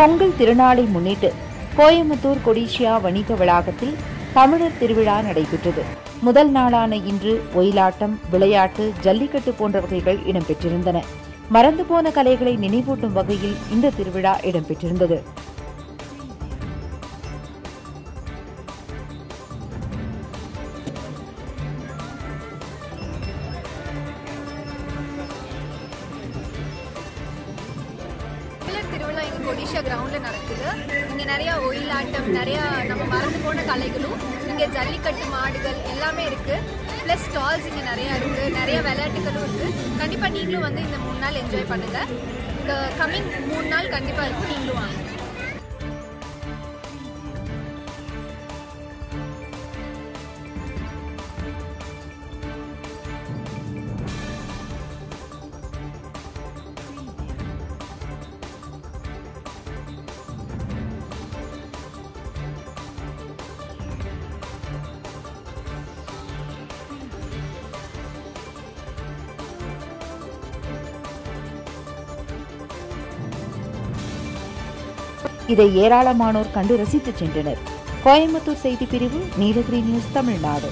பொங்கல் திருநாளை முன்னிட்டு கோயம்புத்தூர் கொடிசியா வணிக வளாகத்தில் தமிழர் திருவிழா நடைபெற்றது. முதல் நாளான இன்று ஒயிலாட்டம் விளையாட்டு ஜல்லிக்கட்டு போன்ற வகைகள் இடம்பெற்றிருந்தன. மறந்து போன கலைகளை நினைவூட்டும் வகையில் இந்த திருவிழா இடம்பெற்றிருந்தது. திருவிழா இங்கே கொடிஷா கிரவுண்டில் நடக்குது. இங்கே நிறையா ஒயிலாட்டம் நிறையா நம்ம மறந்து போன கலைகளும் இங்கே ஜல்லிக்கட்டு மாடுகள் எல்லாமே இருக்குது ப்ளஸ் ஸ்டால்ஸ் இங்கே நிறையா இருக்குது நிறைய விளையாட்டுகளும் இருக்குது கண்டிப்பாக நீங்களும் வந்து இந்த மூணு நாள் என்ஜாய் பண்ணுங்கள் இந்த கம்மிங் மூணு நாள் கண்டிப்பாக இருக்கும். நீங்களும் வாங்க. இதை ஏராளமானோர் கண்டு ரசித்துச் சென்றனர். கோயம்புத்தூர் செய்தி பிரிவு நீலகிரி நியூஸ் தமிழ்நாடு.